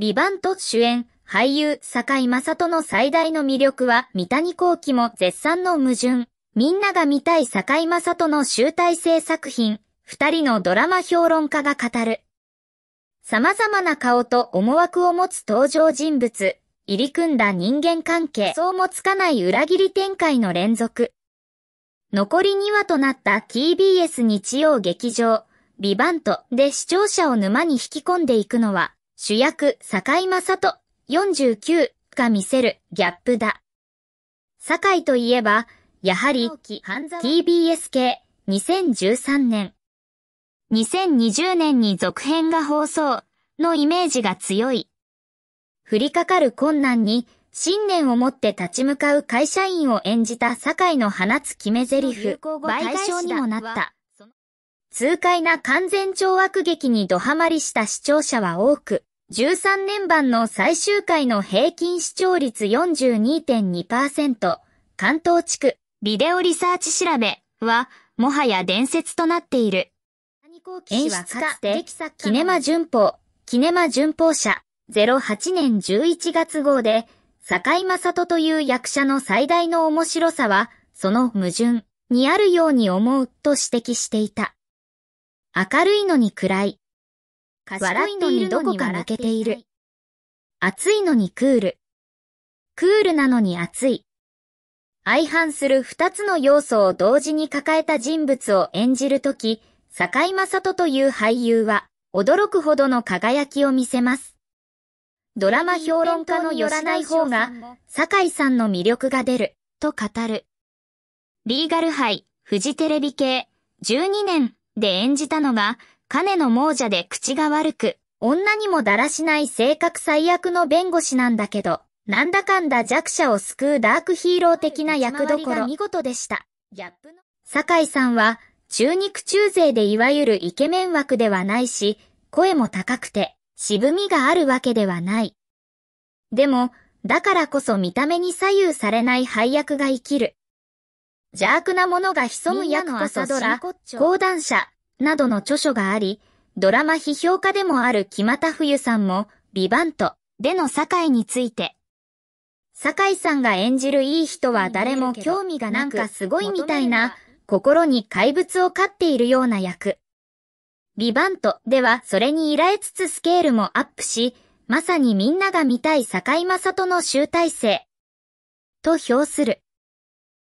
ビバント主演、俳優、坂井正人の最大の魅力は、三谷幸喜も絶賛の矛盾。みんなが見たい坂井正人の集大成作品、二人のドラマ評論家が語る。様々な顔と思惑を持つ登場人物、入り組んだ人間関係、そうもつかない裏切り展開の連続。残り2話となった TBS 日曜劇場、ビバントで視聴者を沼に引き込んでいくのは、主役、坂井正人、49が見せる。ギャップだ。坂井といえば、やはり TBS 系。2013年。2020年に続編が放送。のイメージが強い。降りかかる困難に信念を持って立ち向かう会社員を演じた坂井の放つ決め台詞、倍賞にもなった。痛快な完全懲悪劇にドハマりした視聴者は多く、13年版の最終回の平均視聴率42.2%、関東地区ビデオリサーチ調べは、もはや伝説となっている。演出家、キネマ旬報、キネマ旬報社、08年11月号で、坂井正人という役者の最大の面白さは、その矛盾にあるように思うと指摘していた。明るいのに暗い。笑いのにどこか抜けている。暑いのにクール。クールなのに暑い。相反する二つの要素を同時に抱えた人物を演じるとき、坂井正人という俳優は、驚くほどの輝きを見せます。ドラマ評論家の寄らない方が、坂井さんの魅力が出る、と語る。リーガルハイ、フジテレビ系、12年で演じたのが、金の亡者で口が悪く、女にもだらしない性格最悪の弁護士なんだけど、なんだかんだ弱者を救うダークヒーロー的な役どころ見事でした。酒井さんは、中肉中背でいわゆるイケメン枠ではないし、声も高くて、渋みがあるわけではない。でも、だからこそ見た目に左右されない配役が生きる。邪悪なものが潜む役こそドラ、講談社、などの著書があり、ドラマ批評家でもある木又冬さんも、ビバントでの酒井について、酒井さんが演じるいい人は誰も興味がなんかすごいみたいな、心に怪物を飼っているような役。ビバントではそれに依頼つつスケールもアップし、まさにみんなが見たい坂井正人の集大成。と評する。